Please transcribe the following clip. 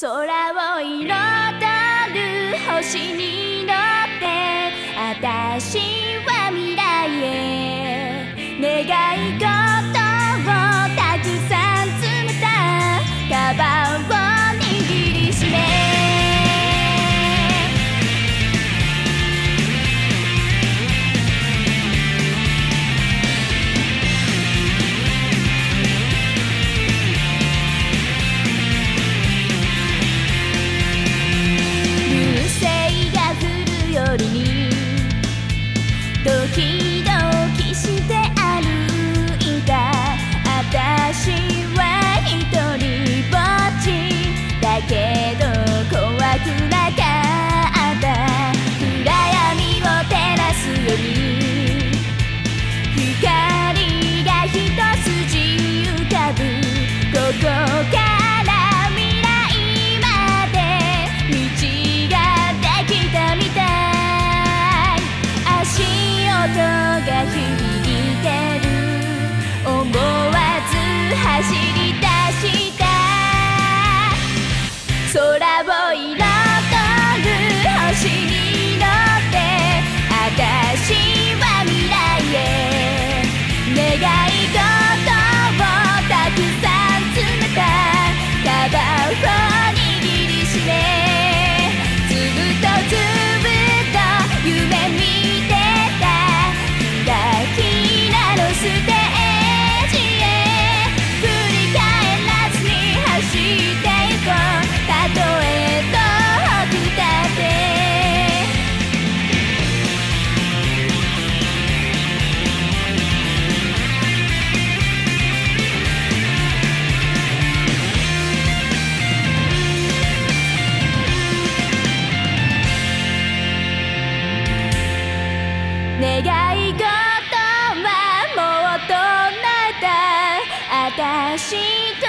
空を彩る星に乗って私は未来へ願い事ない願い事はもう唱えた。私と